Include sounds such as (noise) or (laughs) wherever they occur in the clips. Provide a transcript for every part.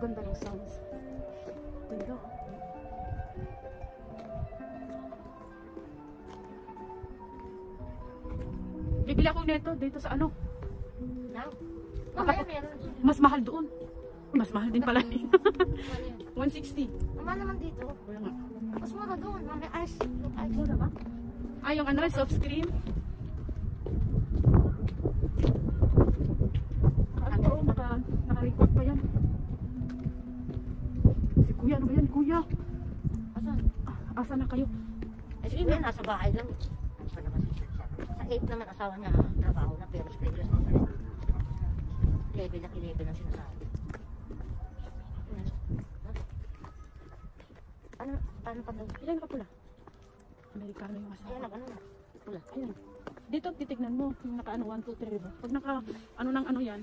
Ganda ng sounds. Ganda. Bibili ako nito dito sa ano. Mamaya meron. Mas mahal doon. Mas mahal din pala. Ano yun? 160. Ang mahal naman dito. Mas mura doon. Mamaya ice. Ice mura ba? Ah, yung ano, soft screen. Ano, naka, naka-record pa yan. Si Kuya, ano ba yan, Kuya? Asan? Asa na kayo? Eh, si Kuya nasa bahay lang. Sa naman. Sa 8 naman asawa niya trabaho na pero sa rin. 11 na 11 ang sinasabi. Ano, paano pa daw? Ilan ka pula? Amerikano yung asawa. Ayan, ano na. Pula. Ayan. Dito titignan mo yung naka ano 1, 2, 3 diba? Pag naka ano ng ano yan,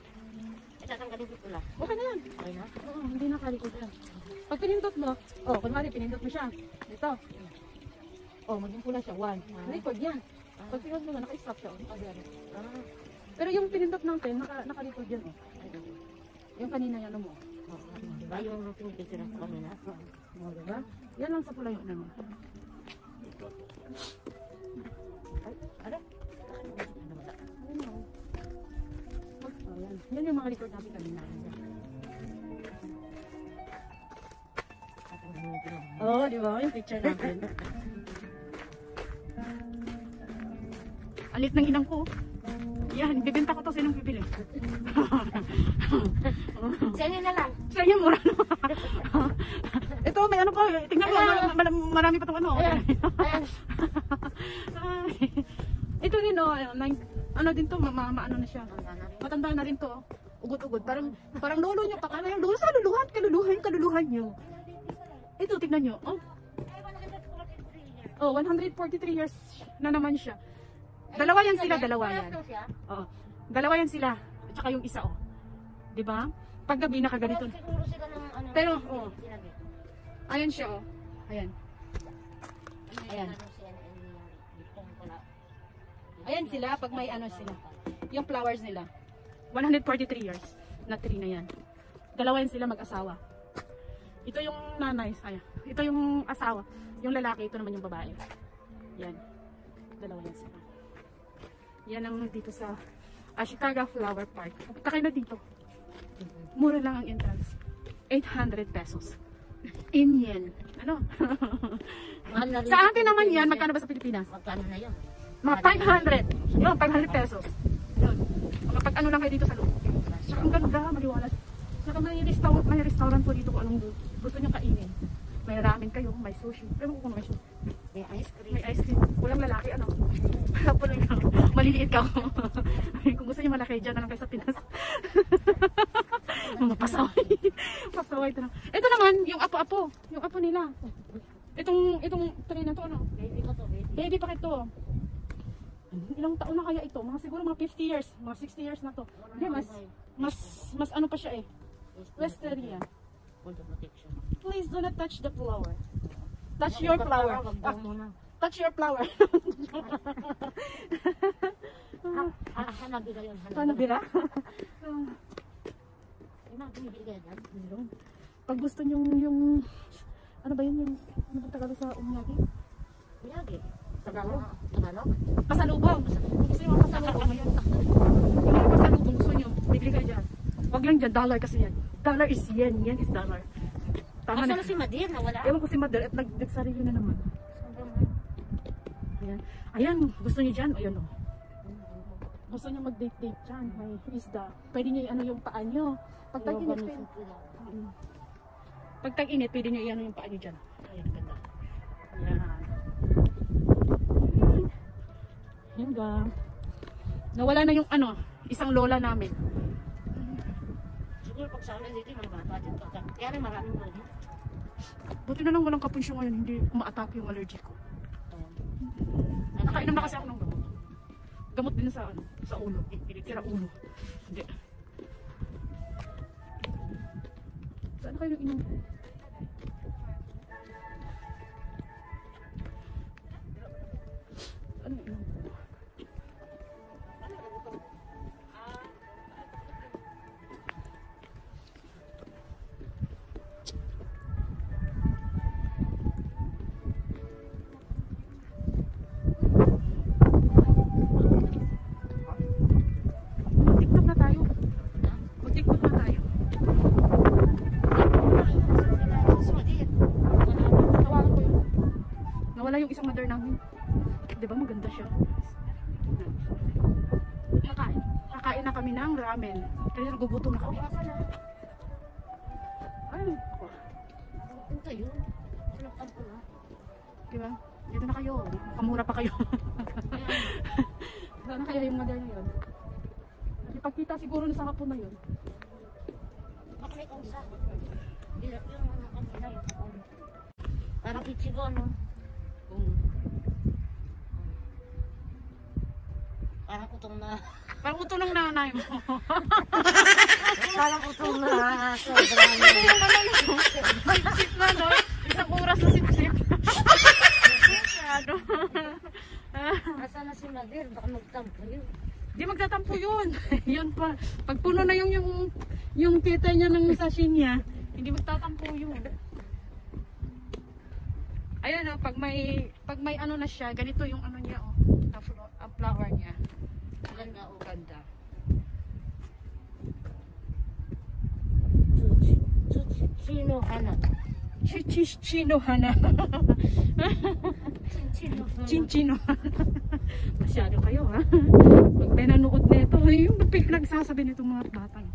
tatanggalin ko pula. okay na yan. Okay na? Oo, hindi nakalikod yan. Pag pinindot mo, oh, kunwari pinindot mo siya. Dito. Oh, maging pula siya. 1. Record yan. Pag pinindot mo na, naka-stop siya. Oh. Ah, Pero yung pinindot natin, naka, naka-record yan. Oh. Yung kanina yan mo. Oh, Diba yung pinipicture ko kanina? Oh, diba? Yan lang sa pula yung ano. Ay? Ano yan. Yung mga record natin kanina. Oo, oh, di ba? Yung picture natin. Alit ng inang ko. Yan, bibenta ko to. Sinong bibili? (laughs) Sa'yo na lang. Sa inyo, mura na. Ito, may ano ko. Tingnan mo, marami pa itong ano. Ayan. (laughs) Ayan. Ay. Ito din, oh. Nine, ano din to, ma, ma, ano na siya. Matanda na rin to. oh. Ugod-ugod. Parang, parang lolo nyo pa. Kala yung lolo sa luluhan, kaluluhan, kaluluhan nyo. Ito, tignan nyo. Oh, oh 143 years na naman siya. Dalawa yan sila, dalawa yan. Oo. Dalawa yan sila. At saka yung isa, oh. Ba? Pag gabi, nakaganito. Pero oh. Ayan siya, oh. Ayan. Ayan. Ano, CNN yung yung pala. Ayan sila, pag may ano sila. Yung flowers nila. 143 years na tree na yan. Dalawa yan sila mag-asawa. Ito yung nanay, ayan. Ito yung asawa. Yung lalaki, ito naman yung babae. Yan. Dalawa yan sila. Yan ang dito sa Ashikaga Flower Park. Punta kayo na dito. Mura lang ang entrance. 800 pesos. In yen. Ano? Sa atin naman yan, magkano ba sa Pilipinas? Magkano na yun? Mga 500. Yun, 500 pesos. Yun. Kapag ano lang kayo dito sa loob. Saka ang ganda, maliwalas. Saka may restaurant, may restaurant po dito kung anong gusto nyo kainin. May ramen kayo, may sushi. Ko kung may sushi. May ice cream. May ice cream. Walang lalaki, ano? Walang ka. (laughs) Maliliit ka. (laughs) kung gusto nyo malaki, dyan na lang kayo sa Pinas. (laughs) Mga pasaway. pasaway ito na. Ito naman, yung apo-apo. Yung apo nila. Itong, itong tray na to, ano? Baby ko to, baby. Baby pa ito. Ilang taon na kaya ito? Mga siguro mga 50 years, mga 60 years na to. Hindi, mas, mas, mas ano pa siya eh. The protection. Please do not touch the flower. Touch your flower. Muna. Touch your flower. Ah, ah, hanabi ka yun. Bira? Ay, ma, bumibili ka dyan. Meron. Pag gusto nyo yung, ano ba yun yung, ano ba Tagalog sa umyagi? Biyagi. Tagalog. Tagalog? Pasalubong. Gusto nyo pasalubong ngayon. Yung mga pasalubong gusto nyo, bigli kayo dyan. Lang dyan, dollar kasi yan. Dollar is yen, yen is dollar. Tama Asa na. na si Madir? Nawala? Ewan ko si Mother at nag nagsarili na naman. Ayan. Ayan, gusto niyo dyan? Ayan o. Gusto niyo mag-date-date dyan. May isda. Pwede niyo i-ano yung paa niyo. Pag tag-init, pwede. Pag tag-init, pwede niyo i-ano yung paa niyo dyan. Ayan, ganda. Ayan. Ayan ga. Nawala na yung ano, isang lola namin. Siguro pag sa amin dito, mga bata dito. Kaya rin maraming mga Buti na lang walang kapunsyo ngayon, hindi umaatake yung allergy ko. Nakainom na kasi ako ng gamot. Gamot din sa ano, sa ulo. Sira ulo. Hindi. Saan kayo inom? Na kami ng ramen. Kasi nagugutom na kami. Ay, Kung kayo, sinaktan ko na. di ba? Dito na kayo. Kamura pa kayo. Sana kaya yung mother na yun. Ipagkita siguro na sa hapon na yun. May kausa. Dilap yung ano kanina yung kapon. Parang ichigo ano. Parang utong na. Parang ito ng nanay mo. (laughs) Parang utong na. Sobrang. sip na, no? Isang oras na sip-sip. Masyado. (laughs) Asa na si Madir? Baka magtampo yun. Di magtatampo yun. (laughs) yun pa. Pag puno na yung yung yung kita niya ng sachet niya, hindi magtatampo yun. Ayun oh, pag may pag may ano na siya, ganito yung ano niya oh, ang ang flower niya. Ganda oh, ganda. Chuchi. Chuchi. Chino Hana. Chichichino hana. Chino Hana. Chinchino. Masyado kayo ha. Pag may nanood nito, yung nagsasabi nitong mga batang.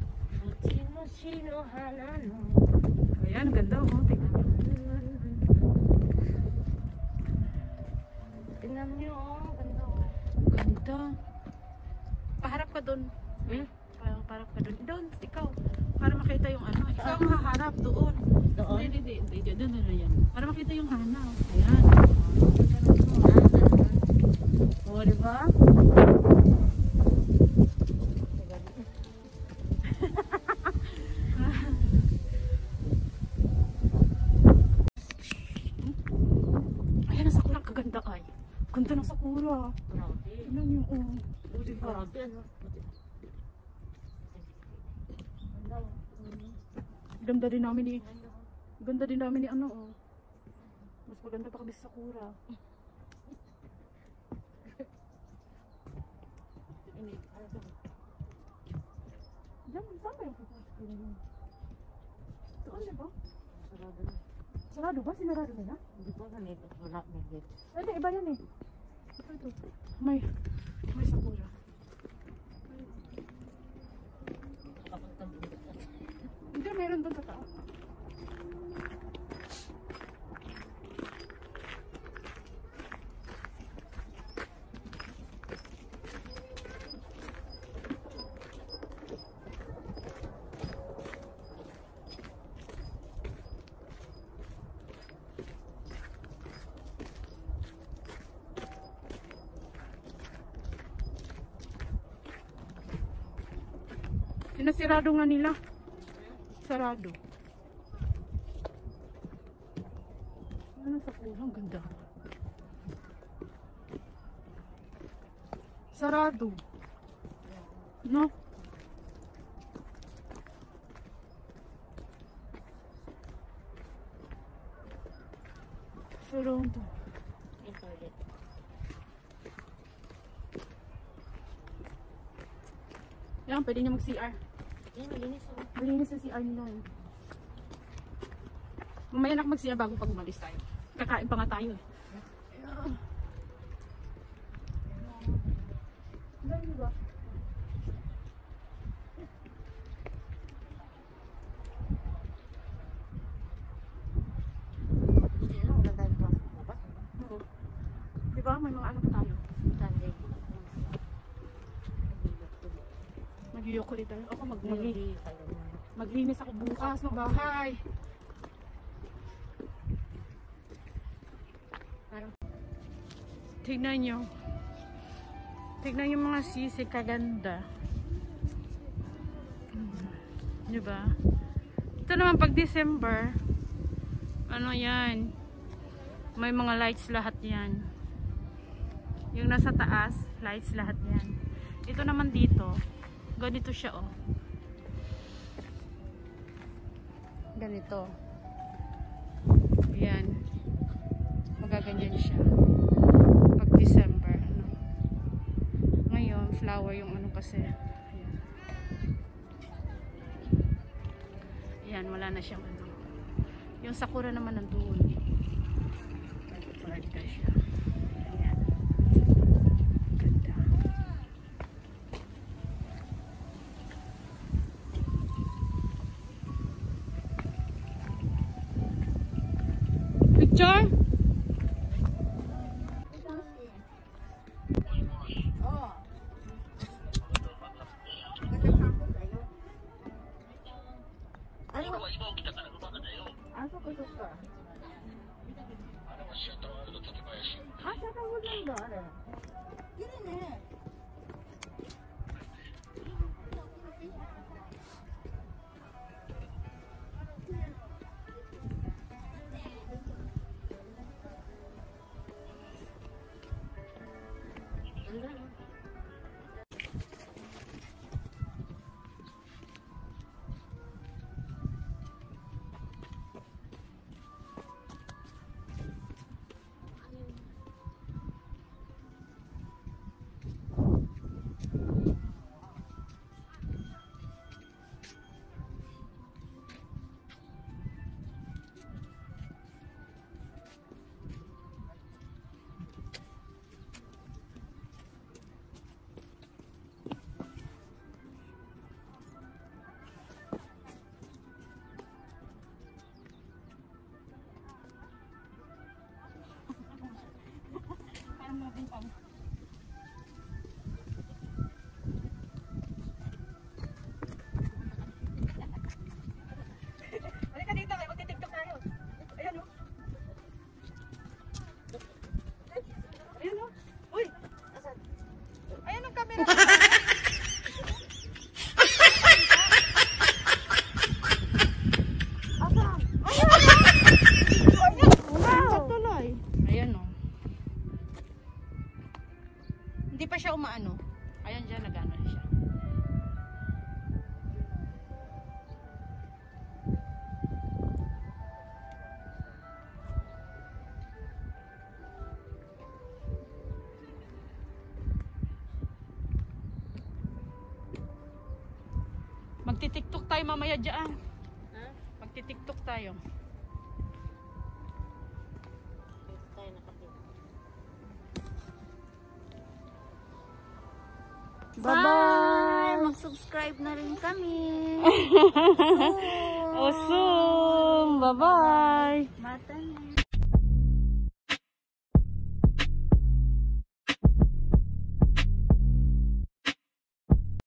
Chino Chino Hana. Ayan, ganda oh. Tingnan niyo, oh. Ganda. oh. Ganda. Paharap ka doon. Eh? Parang parang ka doon. Doon, ikaw. Para makita yung ano. Ikaw ang haharap doon. Doon? Hindi, hindi, hindi. Doon na yan. Para makita yung hana. Ayan. O, di ba? (laughs) Ayan, ang sakura. Kaganda ay. Ganda ng sakura. Grabe. Tingnan yung oh. O, di ba? Grabe, ano? Ganda, oh. Ganda din namin ni Ganda din namin ni ano oh. Mas maganda pa kami sa Sakura. Yan, saan? Doon, di ba? Sarado na. Sarado ba? Sinarado na na? Hindi ko na nito. Wala na dito. Hindi, iba yan eh. May, may Sakura. Nakapunta dito. Hindi, meron doon sa taas. Sinasirado nga nila. Sarado. Ano sa kulang ganda. Sarado. No? Sarado. Yan, pwede niya mag-CR. Yan, malinis. Malinis CR nila eh. Mamaya na mag-CR bago pag umalis tayo. Kakain pa nga tayo eh. Dami ba? Na, na. Di ba? May mga pa tayo. Sunday. Mag-yoko tayo. Ako mag maglinis ako bukas ng bahay. Tignan nyo. Tignan yung mga sisi kaganda. Mm. Di ba? Ito naman pag December, ano yan? May mga lights lahat yan. Yung nasa taas, lights lahat yan. Ito naman dito, ganito siya oh. Ganito. Yan. Magaganyan siya pag December ano. ngayon flower yung ano kasi ayan. ayan wala na siyang ano yung sakura naman nandoon nagpaparka siya Hindi pa siya umaano. Ayan dyan, nag-ano na siya. Magti-tiktok tayo mamaya dyan. Ha? Magti-tiktok. Tayo Bye! Mag-subscribe na rin kami. (laughs) Awesome! Bye-bye!